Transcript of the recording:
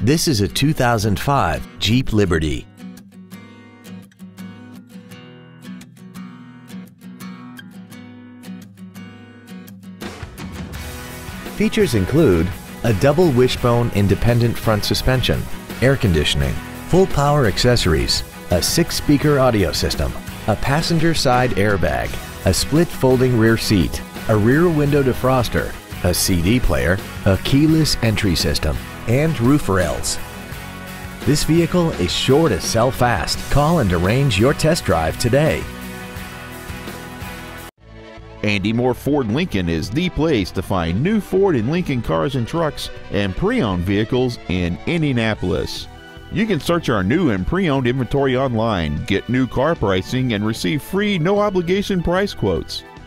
This is a 2005 Jeep Liberty. Features include a double wishbone independent front suspension, air conditioning, full power accessories, a six-speaker audio system, a passenger side airbag, a split folding rear seat, a rear window defroster, a CD player, a keyless entry system, and roof rails. This vehicle is sure to sell fast. Call and arrange your test drive today. Andy Mohr Ford Lincoln is the place to find new Ford and Lincoln cars and trucks and pre-owned vehicles in Indianapolis. You can search our new and pre-owned inventory online, get new car pricing, and receive free no-obligation price quotes.